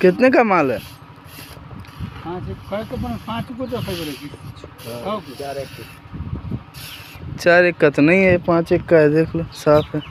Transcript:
कितने का माल है? चार एक का तो नहीं है पाँच एक का है देख लो साफ़ है।